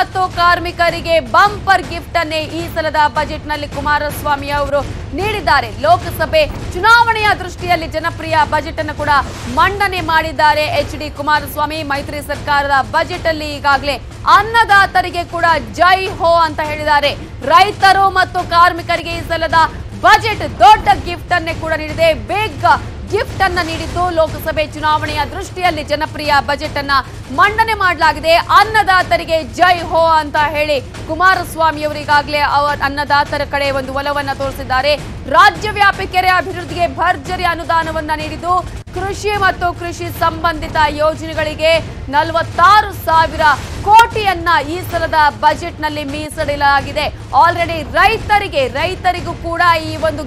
ಮತ್ತು ಕಾರ್ಮಿಕರಿಗೆ bumper gift ಅನ್ನೇ ಈ ಸಲದ ಬಜೆಟ್ನಲ್ಲಿ ಕುಮಾರಸ್ವಾಮಿ ಅವರು ನೀಡಿದ್ದಾರೆ. ಲೋಕಸಭೆ ಚುನಾವಣೆಯ ದೃಷ್ಟಿಯಲ್ಲಿ ಜನಪ್ರಿಯ ಬಜೆಟ್ ಅನ್ನು ಕೂಡ ಮಂಡನೆ ಮಾಡಿದ್ದಾರೆ ಎಚ್ ಡಿ ಕುಮಾರಸ್ವಾಮಿ. ಮೈತ್ರಿ ಸರ್ಕಾರದ ಬಜೆಟ್ ಅಲ್ಲಿ ಈಗಾಗಲೇ ಅನ್ನದಾತರಿಗೆ ಕೂಡ ಜೈ ಹೋ ಅಂತ ಹೇಳಿದ್ದಾರೆ. ರೈತರು ಮತ್ತು ಕಾರ್ಮಿಕರಿಗೆ ಈ ಸಲದ ಬಜೆಟ್ ದೊಡ್ಡ ಗಿಫ್ಟ್ ಅನ್ನೇ ಕೂಡ ನೀಡಿದೆ. ಬಿಗ್ ಗಿಫ್ಟ್ ಅನ್ನ ನೀಡಿದ್ದು ಲೋಕಸಭೆ ಚುನಾವಣೆಯ ದೃಷ್ಟಿಯಲ್ಲಿ ಜನಪ್ರಿಯ ಬಜೆಟ್ ಅನ್ನ ಮಂಡನೆ ಮಾಡಲಾಗಿದೆ. ಅನ್ನದಾತರಿಗೆ ಜೈ ಹೋ ಅಂತ ಹೇಳಿ ಕುಮಾರಸ್ವಾಮಿ ಅವರಿಗಾಗಲೇ ಅವ ಅನ್ನದಾತರ ಕಡೆ ಒಂದು ಒಲವನ್ನ ತೋರಿಸಿದ್ದಾರೆ. ರಾಜ್ಯವ್ಯಾಪಿ ಕೆರೆ ಅಭಿವೃದ್ಧಿಗೆ ಭರ್ಜರಿ ಅನುದಾನವನ್ನ ನೀಡಿದ್ದು ಕೃಷಿ ಮತ್ತು ಕೃಷಿ ಸಂಬಂಧಿತ ಯೋಜನೆಗಳಿಗೆ ನಲವತ್ತಾರು ಸಾವಿರ ಕೋಟಿಯನ್ನ ಈ ಸಲದ ಬಜೆಟ್ನಲ್ಲಿ ಮೀಸಲಿಡಲಾಗಿದೆ. ಆಲ್ರೆಡಿ ರೈತರಿಗೆ, ರೈತರಿಗೂ ಕೂಡ ಈ ಒಂದು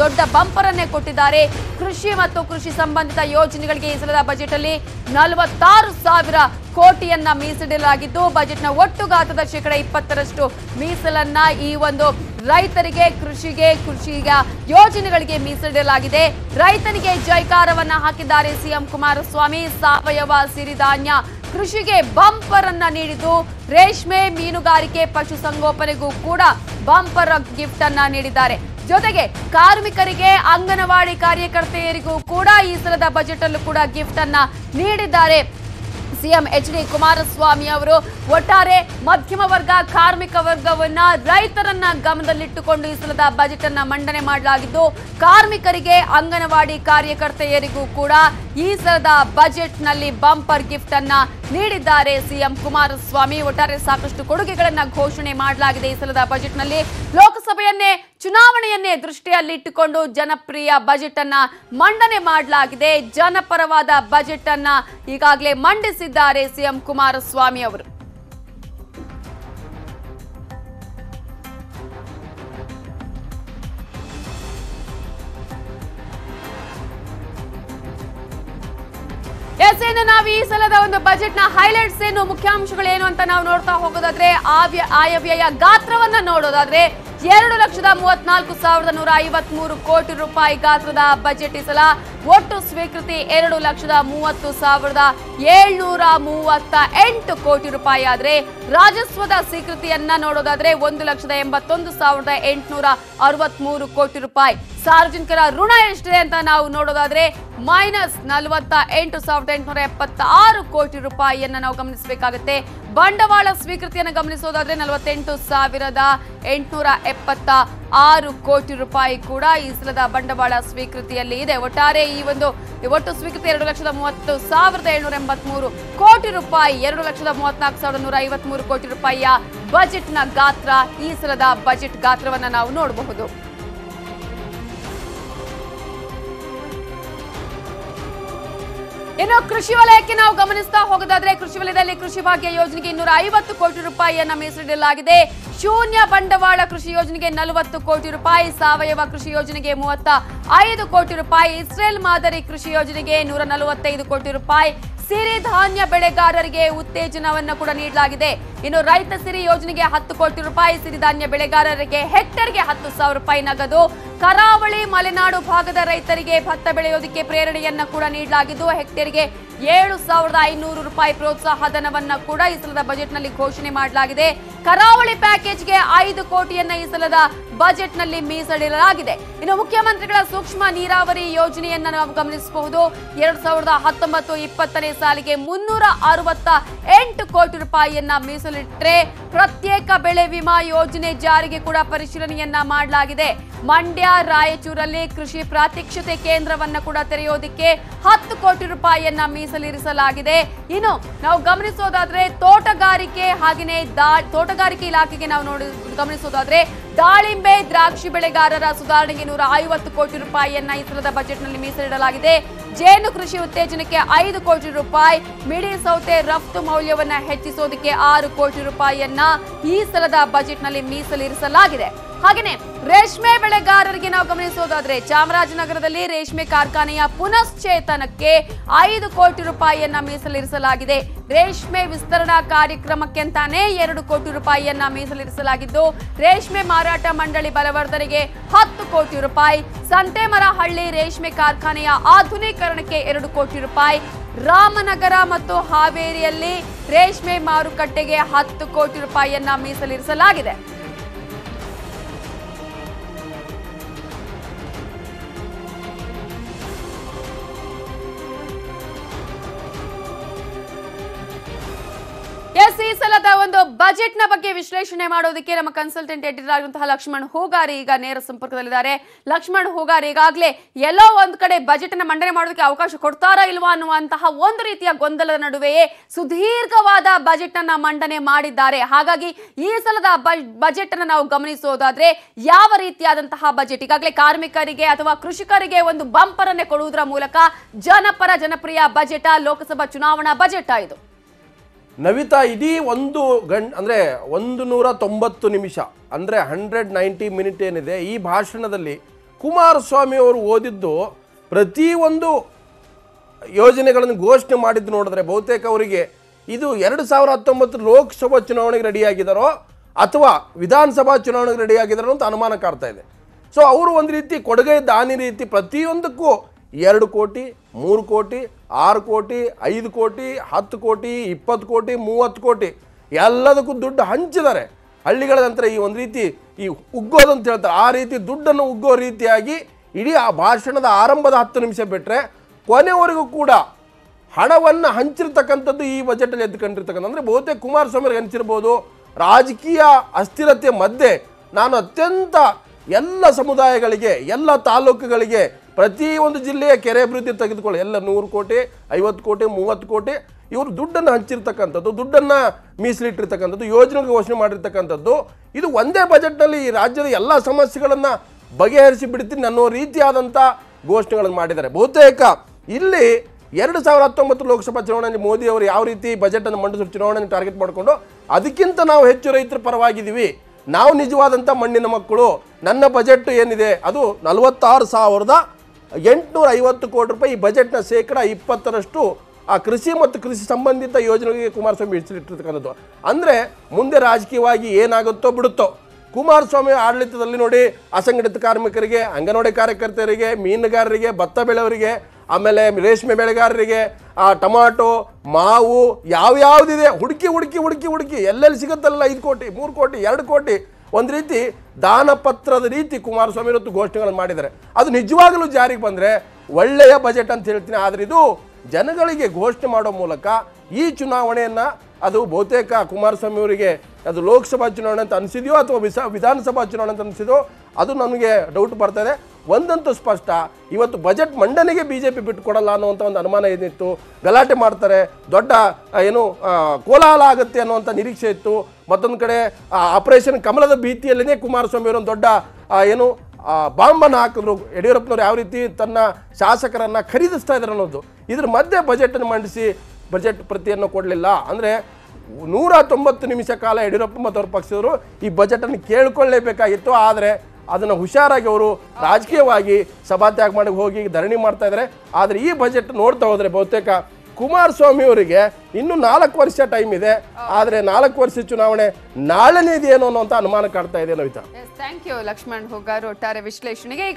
ದೊಡ್ಡ ಬಂಪರ್ ಅನ್ನೇ ಕೊಟ್ಟಿದ್ದಾರೆ. ಕೃಷಿ ಮತ್ತು ಕೃಷಿ ಸಂಬಂಧಿತ ಯೋಜನೆಗಳಿಗೆ ಈ ಸಲದ ಬಜೆಟ್ ಅಲ್ಲಿ ನಲವತ್ತಾರು ಸಾವಿರ ಕೋಟಿಯನ್ನ ಮೀಸಲಿಡಲಾಗಿದ್ದು, ಬಜೆಟ್ನ ಒಟ್ಟು ಗಾತ್ರದ ಶೇಕಡ ಇಪ್ಪತ್ತರಷ್ಟು ಮೀಸಲನ್ನ ಈ ಒಂದು ರೈತರಿಗೆ ಕೃಷಿಗೆ ಕೃಷಿಯ ಯೋಜನೆಗಳಿಗೆ ಮೀಸಲಿಡಲಾಗಿದೆ. ರೈತನಿಗೆ ಜೈಕಾರವನ್ನ ಹಾಕಿದ್ದಾರೆ ಸಿಎಂ ಕುಮಾರಸ್ವಾಮಿ. ಸಾವಯವ ಸಿರಿಧಾನ್ಯ ಕೃಷಿಗೆ ಬಂಪರ್ ಅನ್ನ ನೀಡಿದ್ದು, ರೇಷ್ಮೆ ಮೀನುಗಾರಿಕೆ ಪಶುಸಂಗೋಪನೆಗೂ ಕೂಡ ಬಂಪರ್ ಗಿಫ್ಟ್ ಅನ್ನ ನೀಡಿದ್ದಾರೆ. ಜೊತೆಗೆ ಕಾರ್ಮಿಕರಿಗೆ, ಅಂಗನವಾಡಿ ಕಾರ್ಯಕರ್ತೆಯರಿಗೂ ಕೂಡ ಈ ಸಲದ ಬಜೆಟ್ ಅಲ್ಲೂ ಕೂಡ ಗಿಫ್ಟ್ ಅನ್ನ ನೀಡಿದ್ದಾರೆ. ಸಿಎಂ ಎಚ್ ಡಿ ಕುಮಾರಸ್ವಾಮಿ ಅವರು ಒಟ್ಟಾರೆ ಮಧ್ಯಮ ವರ್ಗ, ಕಾರ್ಮಿಕ ವರ್ಗವನ್ನ ರೈತರನ್ನ ಗಮನದಲ್ಲಿಟ್ಟುಕೊಂಡು ಈ ಸಲದ ಬಜೆಟ್ ಅನ್ನ ಮಂಡನೆ ಮಾಡಲಾಗಿದ್ದು, ಕಾರ್ಮಿಕರಿಗೆ, ಅಂಗನವಾಡಿ ಕಾರ್ಯಕರ್ತೆಯರಿಗೂ ಕೂಡ ಈ ಸಲದ ಬಜೆಟ್ನಲ್ಲಿ ಬಂಪರ್ ಗಿಫ್ಟ್ ಅನ್ನ ನೀಡಿದ್ದಾರೆ ಸಿಎಂ ಕುಮಾರಸ್ವಾಮಿ. ಒಟ್ಟಾರೆ ಸಾಕಷ್ಟು ಕೊಡುಗೆಗಳನ್ನ ಘೋಷಣೆ ಮಾಡಲಾಗಿದೆ ಈ ಸಲದ ಬಜೆಟ್ನಲ್ಲಿ ಲೋಕಸಭೆಯನ್ನೇ ಚುನಾವಣೆಯನ್ನೇ ದೃಷ್ಟಿಯಲ್ಲಿಟ್ಟುಕೊಂಡು ಜನಪ್ರಿಯ ಬಜೆಟ್ ಅನ್ನ ಮಂಡನೆ ಮಾಡಲಾಗಿದೆ. ಜನಪರವಾದ ಬಜೆಟ್ ಅನ್ನ ಈಗಾಗಲೇ ಮಂಡಿಸಿದ್ದಾರೆ ಸಿಎಂ ಕುಮಾರಸ್ವಾಮಿ ಅವರು. ಎಸ್ ನಾವು ಈ ಸಲದ ಒಂದು ಬಜೆಟ್ನ ಹೈಲೈಟ್ಸ್ ಏನು ಮುಖ್ಯಾಂಶಗಳು ಏನು ಅಂತ ನಾವು ನೋಡ್ತಾ ಹೋಗೋದಾದ್ರೆ, ಆವ್ಯ, ಆಯವ್ಯಯ ಗಾತ್ರವನ್ನ ನೋಡೋದಾದ್ರೆ ಎರಡು ಲಕ್ಷದ ಮೂವತ್ನಾಲ್ಕು ಸಾವಿರದ ನೂರ ಐವತ್ಮೂರು ಕೋಟಿ ರೂಪಾಯಿ ಗಾತ್ರದ ಬಜೆಟ್ ಸಲ ಒಟ್ಟು ಸ್ವೀಕೃತಿ ಎರಡು ಲಕ್ಷದ ಮೂವತ್ತು ಸಾವಿರದ ಏಳ್ನೂರ ಮೂವತ್ತ ಎಂಟು ಕೋಟಿ ರೂಪಾಯಿ ಆದರೆ ರಾಜಸ್ವದ ಸ್ವೀಕೃತಿಯನ್ನ ನೋಡೋದಾದ್ರೆ ಒಂದು ಲಕ್ಷದ ಎಂಬತ್ತೊಂದು ಸಾವಿರದ ಎಂಟುನೂರ ಅರವತ್ಮೂರು ಕೋಟಿ ರೂಪಾಯಿ. ಸಾರ್ವಜನಿಕರ ಋಣ ಎಷ್ಟಿದೆ ಅಂತ ನಾವು ನೋಡೋದಾದ್ರೆ ಮೈನಸ್ ನಲವತ್ತ ಎಂಟು ಸಾವಿರದ ಎಂಟುನೂರ ಎಪ್ಪತ್ತ ಆರು ಕೋಟಿ ರೂಪಾಯಿಯನ್ನ ನಾವು ಗಮನಿಸಬೇಕಾಗುತ್ತೆ. ಬಂಡವಾಳ ಸ್ವೀಕೃತಿಯನ್ನು ಗಮನಿಸೋದಾದ್ರೆ ನಲವತ್ತೆಂಟು ಸಾವಿರದ ಎಂಟುನೂರ ಎಪ್ಪತ್ತ ಆರು ಕೋಟಿ ರೂಪಾಯಿ ಕೂಡ ಈ ಸಲದ ಬಂಡವಾಳ ಸ್ವೀಕೃತಿಯಲ್ಲಿ ಇದೆ. ಒಟ್ಟಾರೆ ಈ ಒಂದು ಒಟ್ಟು ಸ್ವೀಕೃತಿ ಎರಡು ಲಕ್ಷದ ಮೂವತ್ತು ಸಾವಿರದ ಏಳ್ನೂರ ಎಂಬತ್ಮೂರು ಕೋಟಿ ರೂಪಾಯಿ, ಎರಡು ಲಕ್ಷದ ಮೂವತ್ನಾಲ್ಕು ಸಾವಿರದ ನೂರ ಐವತ್ಮೂರು ಕೋಟಿ ರೂಪಾಯಿಯ ಬಜೆಟ್ನ ಗಾತ್ರ ಈ ಸಲದ ಬಜೆಟ್ ಗಾತ್ರವನ್ನು ನಾವು ನೋಡಬಹುದು. ಇನ್ನು ಕೃಷಿ ವಲಯಕ್ಕೆ ನಾವು ಗಮನಿಸ್ತಾ ಹೋಗೋದಾದ್ರೆ ಕೃಷಿ ವಲಯದಲ್ಲಿ ಕೃಷಿ ಭಾಗ್ಯ ಯೋಜನೆಗೆ ಇನ್ನೂರ ಐವತ್ತು ಕೋಟಿ ರೂಪಾಯಿಯನ್ನ ಮೀಸಲಿಡಲಾಗಿದೆ. ಶೂನ್ಯ ಬಂಡವಾಳ ಕೃಷಿ ಯೋಜನೆಗೆ ನಲವತ್ತು ಕೋಟಿ ರೂಪಾಯಿ, ಸಾವಯವ ಕೃಷಿ ಯೋಜನೆಗೆ ಮೂವತ್ತ ಐದು ಕೋಟಿ ರೂಪಾಯಿ, ಇಸ್ರೇಲ್ ಮಾದರಿ ಕೃಷಿ ಯೋಜನೆಗೆ ನೂರ ನಲವತ್ತೈದು ಕೋಟಿ ರೂಪಾಯಿ. ಸಿರಿಧಾನ್ಯ ಬೆಳೆಗಾರರಿಗೆ ಉತ್ತೇಜನವನ್ನು ಕೂಡ ನೀಡಲಾಗಿದೆ. ಇನ್ನು ರೈತ ಸಿರಿ ಯೋಜನೆಗೆ ಹತ್ತು ಕೋಟಿ ರೂಪಾಯಿ ಸಿರಿಧಾನ್ಯ ಬೆಳೆಗಾರರಿಗೆ ಹೆಕ್ಟರ್ಗೆ ಹತ್ತು ಸಾವಿರ ರೂಪಾಯಿ ನಗದು. ಕರಾವಳಿ ಮಲೆನಾಡು ಭಾಗದ ರೈತರಿಗೆ ಭತ್ತ ಬೆಳೆಯೋದಕ್ಕೆ ಪ್ರೇರಣೆಯನ್ನ ಕೂಡ ನೀಡಲಾಗಿದ್ದು, ಹೆಕ್ಟೇರ್ಗೆ ಏಳು ಸಾವಿರದ ಐನೂರು ರೂಪಾಯಿ ಪ್ರೋತ್ಸಾಹ ಧನವನ್ನ ಕೂಡ ಈ ಸಲದ ಬಜೆಟ್ನಲ್ಲಿ ಘೋಷಣೆ ಮಾಡಲಾಗಿದೆ. ಕರಾವಳಿ ಪ್ಯಾಕೇಜ್ಗೆ ಐದು ಕೋಟಿಯನ್ನ ಈ ಸಲದ ಬಜೆಟ್ನಲ್ಲಿ ಮೀಸಲಿಡಲಾಗಿದೆ. ಇನ್ನು ಮುಖ್ಯಮಂತ್ರಿಗಳ ಸೂಕ್ಷ್ಮ ನೀರಾವರಿ ಯೋಜನೆಯನ್ನ ನಾವು ಗಮನಿಸಬಹುದು. ಎರಡ್ ಸಾವಿರದ ಹತ್ತೊಂಬತ್ತು ಇಪ್ಪತ್ತನೇ ಸಾಲಿಗೆ ಮುನ್ನೂರ ಅರವತ್ತ ಎಂಟು ಕೋಟಿ ರೂಪಾಯಿಯನ್ನ ಮೀಸಲಿಟ್ಟರೆ ಪ್ರತ್ಯೇಕ ಬೆಳೆ ವಿಮಾ ಯೋಜನೆ ಜಾರಿಗೆ ಕೂಡ ಪರಿಶೀಲನೆಯನ್ನ ಮಾಡಲಾಗಿದೆ. ಮಂಡ್ಯ, ರಾಯಚೂರಲ್ಲಿ ಕೃಷಿ ಪ್ರಾತ್ಯಕ್ಷತೆ ಕೇಂದ್ರವನ್ನ ಕೂಡ ತೆರೆಯೋದಕ್ಕೆ ಹತ್ತು ಕೋಟಿ ರೂಪಾಯಿಯನ್ನ ಮೀಸಲಿರಿಸಲಾಗಿದೆ. ಇನ್ನು ನಾವು ಗಮನಿಸೋದಾದ್ರೆ ತೋಟಗಾರಿಕೆ ಹಾಗೆಯೇ ದಾ ತೋಟಗಾರಿಕೆ ಇಲಾಖೆಗೆ ನಾವು ನೋಡಿ ಗಮನಿಸೋದಾದ್ರೆ, ದಾಳಿಂಬೆ ದ್ರಾಕ್ಷಿ ಬೆಳೆಗಾರರ ಸುಧಾರಣೆಗೆ ನೂರ ಐವತ್ತು ಕೋಟಿ ರೂಪಾಯಿಯನ್ನ ಈ ಸಲದ ಬಜೆಟ್ನಲ್ಲಿ ಮೀಸಲಿಡಲಾಗಿದೆ. ಜೇನು ಕೃಷಿ ಉತ್ತೇಜನಕ್ಕೆ ಐದು ಕೋಟಿ ರೂಪಾಯಿ ಮಿಡಿ ಸೌತೆ ರಫ್ತು ಮೌಲ್ಯವನ್ನ ಹೆಚ್ಚಿಸೋದಕ್ಕೆ ಆರು ಕೋಟಿ ರೂಪಾಯಿಯನ್ನ ಈ ಸಲದ ಬಜೆಟ್ನಲ್ಲಿ ಮೀಸಲಿರಿಸಲಾಗಿದೆ. ಹಾಗೆಯೇ ರೇಷ್ಮೆ ಬೆಳೆಗಾರರಿಗೆ ನಾವು ಗಮನಿಸೋದಾದ್ರೆ ಚಾಮರಾಜನಗರದಲ್ಲಿ ರೇಷ್ಮೆ ಕಾರ್ಖಾನೆಯ ಪುನಶ್ಚೇತನಕ್ಕೆ ಐದು ಕೋಟಿ ರೂಪಾಯಿಯನ್ನ ಮೀಸಲಿರಿಸಲಾಗಿದೆ. ರೇಷ್ಮೆ ವಿಸ್ತರಣಾ ಕಾರ್ಯಕ್ರಮಕ್ಕೆ ಅಂತಾನೆ ಎರಡು ಕೋಟಿ ರೂಪಾಯಿಯನ್ನ ಮೀಸಲಿರಿಸಲಾಗಿದ್ದು, ರೇಷ್ಮೆ ಮಾರಾಟ ಮಂಡಳಿ ಬಲವರ್ಧನೆಗೆ ಹತ್ತು ಕೋಟಿ ರೂಪಾಯಿ, ಸಂತೇಮರಹಳ್ಳಿ ರೇಷ್ಮೆ ಕಾರ್ಖಾನೆಯ ಆಧುನೀಕರಣಕ್ಕೆ ಎರಡು ಕೋಟಿ ರೂಪಾಯಿ, ರಾಮನಗರ ಮತ್ತು ಹಾವೇರಿಯಲ್ಲಿ ರೇಷ್ಮೆ ಮಾರುಕಟ್ಟೆಗೆ ಹತ್ತು ಕೋಟಿ ರೂಪಾಯಿಯನ್ನ ಮೀಸಲಿರಿಸಲಾಗಿದೆ. ಸಲದ ಒಂದು ಬಜೆಟ್ನ ಬಗ್ಗೆ ವಿಶ್ಲೇಷಣೆ ಮಾಡೋದಕ್ಕೆ ನಮ್ಮ ಕನ್ಸಲ್ಟೆಂಟ್ ಎಡಿಟರ್ ಲಕ್ಷ್ಮಣ್ ಹೂಗಾರಿ ಈಗ ನೇರ ಸಂಪರ್ಕದಲ್ಲಿದ್ದಾರೆ. ಲಕ್ಷ್ಮಣ್ ಹೂಗಾರಿ, ಈಗಾಗಲೇ ಎಲ್ಲೋ ಒಂದ್ ಕಡೆ ಬಜೆಟ್ನ ಮಂಡನೆ ಮಾಡೋದಕ್ಕೆ ಅವಕಾಶ ಕೊಡ್ತಾರಾ ಇಲ್ವಾ ಅನ್ನುವಂತಹ ಒಂದು ರೀತಿಯ ಗೊಂದಲದ ನಡುವೆಯೇ ಸುದೀರ್ಘವಾದ ಬಜೆಟ್ ಅನ್ನ ಮಂಡನೆ ಮಾಡಿದ್ದಾರೆ. ಹಾಗಾಗಿ ಈ ಸಲದ ಬಜೆಟ್ ಅನ್ನ ನಾವು ಗಮನಿಸೋದಾದ್ರೆ ಯಾವ ರೀತಿಯಾದಂತಹ ಬಜೆಟ್? ಈಗಾಗಲೇ ಕಾರ್ಮಿಕರಿಗೆ ಅಥವಾ ಕೃಷಿಕರಿಗೆ ಒಂದು ಬಂಪರ್ ಅನ್ನೇ ಕೊಡುವುದರ ಮೂಲಕ ಜನಪರ ಜನಪ್ರಿಯ ಬಜೆಟ್, ಲೋಕಸಭಾ ಚುನಾವಣಾ ಬಜೆಟ್ ಇದು. ನವಿತಾ ಇಡೀ ಒಂದು ಗಂ, ಅಂದರೆ ಒಂದು ನೂರ ತೊಂಬತ್ತು ನಿಮಿಷ, ಅಂದರೆ ಹಂಡ್ರೆಡ್ ನೈಂಟಿ ಮಿನಿಟ್ ಏನಿದೆ, ಈ ಭಾಷಣದಲ್ಲಿ ಕುಮಾರಸ್ವಾಮಿ ಅವರು ಓದಿದ್ದು ಪ್ರತಿಯೊಂದು ಯೋಜನೆಗಳನ್ನು ಘೋಷಣೆ ಮಾಡಿದ್ದು ನೋಡಿದ್ರೆ ಬಹುತೇಕ ಅವರಿಗೆ ಇದು ಎರಡು ಸಾವಿರ ಹತ್ತೊಂಬತ್ತು ಲೋಕಸಭಾ ಚುನಾವಣೆಗೆ ರೆಡಿಯಾಗಿದ್ದಾರೋ ಅಥವಾ ವಿಧಾನಸಭಾ ಚುನಾವಣೆಗೆ ರೆಡಿಯಾಗಿದ್ದಾರೋ ಅಂತ ಅನುಮಾನ ಕಾಡ್ತಾ ಇದೆ. ಸೊ ಅವರು ಒಂದು ರೀತಿ ಕೊಡುಗೆ ದಾನಿ ರೀತಿ ಪ್ರತಿಯೊಂದಕ್ಕೂ ಎರಡು ಕೋಟಿ, ಮೂರು ಕೋಟಿ ಆರು ಕೋಟಿ, ಐದು ಕೋಟಿ, ಹತ್ತು ಕೋಟಿ, ಇಪ್ಪತ್ತು ಕೋಟಿ, ಮೂವತ್ತು ಕೋಟಿ, ಎಲ್ಲದಕ್ಕೂ ದುಡ್ಡು ಹಂಚಿದ್ದಾರೆ. ಹಳ್ಳಿಗಳ ನಂತರ ಈ ಒಂದು ರೀತಿ ಈ ಉಗ್ಗೋದಂತ ಹೇಳ್ತಾರೆ. ಆ ರೀತಿ ದುಡ್ಡನ್ನು ಉಗ್ಗೋ ರೀತಿಯಾಗಿ ಇಡೀ ಆ ಭಾಷಣದ ಆರಂಭದ ಹತ್ತು ನಿಮಿಷ ಬಿಟ್ಟರೆ ಕೊನೆವರೆಗೂ ಕೂಡ ಹಣವನ್ನು ಹಂಚಿರ್ತಕ್ಕಂಥದ್ದು ಈ ಬಜೆಟಲ್ಲಿ ಎದ್ದುಕೊಂಡಿರ್ತಕ್ಕಂಥ ಅಂದರೆ ಬಹುತೇಕ ಕುಮಾರಸ್ವಾಮಿ ಹಂಚಿರ್ಬೋದು ರಾಜಕೀಯ ಅಸ್ಥಿರತೆ ಮಧ್ಯೆ ನಾನು ಅತ್ಯಂತ ಎಲ್ಲ ಸಮುದಾಯಗಳಿಗೆ, ಎಲ್ಲ ತಾಲೂಕುಗಳಿಗೆ ಪ್ರತಿಯೊಂದು ಜಿಲ್ಲೆಯ ಕೆರೆ ಅಭಿವೃದ್ಧಿ ತೆಗೆದುಕೊಳ್ಳಿ. ಎಲ್ಲ ನೂರು ಕೋಟಿ, ಐವತ್ತು ಕೋಟಿ, ಮೂವತ್ತು ಕೋಟಿ ಇವರು ದುಡ್ಡನ್ನು ಹಂಚಿರ್ತಕ್ಕಂಥದ್ದು, ದುಡ್ಡನ್ನು ಮೀಸಲಿಟ್ಟಿರ್ತಕ್ಕಂಥದ್ದು ಯೋಜನೆ ಘೋಷಣೆ ಮಾಡಿರ್ತಕ್ಕಂಥದ್ದು. ಇದು ಒಂದೇ ಬಜೆಟ್ನಲ್ಲಿ ಈ ರಾಜ್ಯದ ಎಲ್ಲ ಸಮಸ್ಯೆಗಳನ್ನು ಬಗೆಹರಿಸಿ ಬಿಡ್ತೀನಿ ಅನ್ನೋ ರೀತಿಯಾದಂಥ ಘೋಷಣೆಗಳನ್ನು ಮಾಡಿದ್ದಾರೆ. ಬಹುತೇಕ ಇಲ್ಲಿ ಎರಡು ಸಾವಿರದ ಹತ್ತೊಂಬತ್ತು ಲೋಕಸಭಾ ಚುನಾವಣೆಯಲ್ಲಿ ಮೋದಿ ಅವರು ಯಾವ ರೀತಿ ಬಜೆಟನ್ನು ಮಂಡಿಸಿದ್ರು ಚುನಾವಣೆಯನ್ನು ಟಾರ್ಗೆಟ್ ಮಾಡಿಕೊಂಡು ಅದಕ್ಕಿಂತ ನಾವು ಹೆಚ್ಚು ರೈತರ ಪರವಾಗಿದ್ದೀವಿ. ನಾವು ನಿಜವಾದಂಥ ಮಣ್ಣಿನ ಮಕ್ಕಳು. ನನ್ನ ಬಜೆಟ್ ಏನಿದೆ? ಅದು ನಲವತ್ತಾರು ಸಾವಿರದ ಎಂಟುನೂರ ಐವತ್ತು ಕೋಟಿ ರೂಪಾಯಿ ಈ ಬಜೆಟ್ನ ಶೇಕಡ ಇಪ್ಪತ್ತರಷ್ಟು ಆ ಕೃಷಿ ಮತ್ತು ಕೃಷಿ ಸಂಬಂಧಿತ ಯೋಜನೆಗಳಿಗೆ ಕುಮಾರಸ್ವಾಮಿ ಮೀಸಲಿಟ್ಟಿರ್ತಕ್ಕಂಥದ್ದು ಅಂದರೆ ಮುಂದೆ ರಾಜಕೀಯವಾಗಿ ಏನಾಗುತ್ತೋ ಬಿಡುತ್ತೋ. ಕುಮಾರಸ್ವಾಮಿ ಆಡಳಿತದಲ್ಲಿ ನೋಡಿ ಅಸಂಘಟಿತ ಕಾರ್ಮಿಕರಿಗೆ, ಅಂಗನವಾಡಿ ಕಾರ್ಯಕರ್ತರಿಗೆ ಮೀನುಗಾರರಿಗೆ, ಭತ್ತ ಬೆಳೆಯವರಿಗೆ, ಆಮೇಲೆ ರೇಷ್ಮೆ ಬೆಳೆಗಾರರಿಗೆ, ಆ ಟೊಮಾಟೊ, ಮಾವು, ಯಾವ್ಯಾವುದಿದೆ, ಹುಡುಕಿ ಹುಡುಕಿ ಹುಡುಕಿ ಹುಡುಕಿ, ಎಲ್ಲೆಲ್ಲಿ ಸಿಗುತ್ತಲ್ಲ ಐದು ಕೋಟಿ, ಮೂರು ಕೋಟಿ, ಎರಡು ಕೋಟಿ. ಒಂದು ರೀತಿ ದಾನಪತ್ರದ ರೀತಿ ಕುಮಾರಸ್ವಾಮಿ ಇವತ್ತು ಘೋಷಣೆಗಳನ್ನು ಮಾಡಿದ್ದಾರೆ. ಅದು ನಿಜವಾಗಲೂ ಜಾರಿಗೆ ಬಂದರೆ ಒಳ್ಳೆಯ ಬಜೆಟ್ ಅಂತ ಹೇಳ್ತೀನಿ. ಆದರೆ ಇದು ಜನಗಳಿಗೆ ಘೋಷಣೆ ಮಾಡೋ ಮೂಲಕ ಈ ಚುನಾವಣೆಯನ್ನು ಅದು ಬಹುತೇಕ ಕುಮಾರಸ್ವಾಮಿ ಅವರಿಗೆ ಅದು ಲೋಕಸಭಾ ಚುನಾವಣೆ ಅಂತ ಅನಿಸಿದೆಯೋ ಅಥವಾ ವಿಸ, ವಿಧಾನಸಭಾ ಚುನಾವಣೆ ಅಂತ ಅನಿಸಿದೋ ಅದು ನಮಗೆ ಡೌಟ್ ಬರ್ತಾ ಇದೆ. ಒಂದಂತೂ ಸ್ಪಷ್ಟ, ಇವತ್ತು ಬಜೆಟ್ ಮಂಡನೆಗೆ ಬಿ ಜೆ ಪಿ ಬಿಟ್ಟುಕೊಡಲ್ಲ ಅನ್ನುವಂಥ ಒಂದು ಅನುಮಾನ ಏನಿತ್ತು? ಗಲಾಟೆ ಮಾಡ್ತಾರೆ. ದೊಡ್ಡ ಏನು ಕೋಲಾಹಲ ಆಗುತ್ತೆ ಅನ್ನುವಂಥ ನಿರೀಕ್ಷೆ ಇತ್ತು. ಮತ್ತೊಂದು ಕಡೆ ಆಪರೇಷನ್ ಕಮಲದ ಭೀತಿಯಲ್ಲೇ ಕುಮಾರಸ್ವಾಮಿ ಅವರೊಂದು ದೊಡ್ಡ ಏನು ಬಾಂಬನ್ನು ಹಾಕಿದ್ರು. ಯಡಿಯೂರಪ್ಪನವ್ರು ಯಾವ ರೀತಿ ತನ್ನ ಶಾಸಕರನ್ನು ಖರೀದಿಸ್ತಾ ಇದ್ದಾರೆ ಅನ್ನೋದು. ಇದ್ರ ಮಧ್ಯೆ ಬಜೆಟನ್ನು ಮಂಡಿಸಿ ಬಜೆಟ್ ಪ್ರತಿಯನ್ನು ಕೊಡಲಿಲ್ಲ. ಅಂದರೆ ನೂರ ತೊಂಬತ್ತು ನಿಮಿಷ ಕಾಲ ಯಡಿಯೂರಪ್ಪ ಮತ್ತು ಅವ್ರ ಪಕ್ಷದವರು ಈ ಬಜೆಟನ್ನು ಕೇಳ್ಕೊಳ್ಳೇಬೇಕಾಗಿತ್ತು. ಆದರೆ ಅದನ್ನು ಹುಷಾರಾಗಿ ಅವರು ರಾಜಕೀಯವಾಗಿ ಸಭಾತ್ಯಾಗ ಮಾಡಿ ಹೋಗಿ ಧರಣಿ ಮಾಡ್ತಾ ಇದ್ದಾರೆ. ಆದರೆ ಈ ಬಜೆಟ್ ನೋಡ್ತಾ ಹೋದರೆ ಬಹುತೇಕ ಕುಮಾರಸ್ವಾಮಿ ಅವರಿಗೆ ಇನ್ನು ನಾಲ್ಕು ವರ್ಷ ಟೈಮ್ ಇದೆ. ಆದರೆ ನಾಲ್ಕು ವರ್ಷ ಚುನಾವಣೆ ನಾಳೆನೇ ಇದೆಯೇನೋ ಅಂತ ಅನುಮಾನ ಕಾಡ್ತಾ ಇದೆ ನವಿತಾ. ಥ್ಯಾಂಕ್ ಯು ಲಕ್ಷ್ಮಣ್, ಹೋಗಾರ್, ಒಟ್ಟಾರೆ ವಿಶ್ಲೇಷಣೆಗೆ.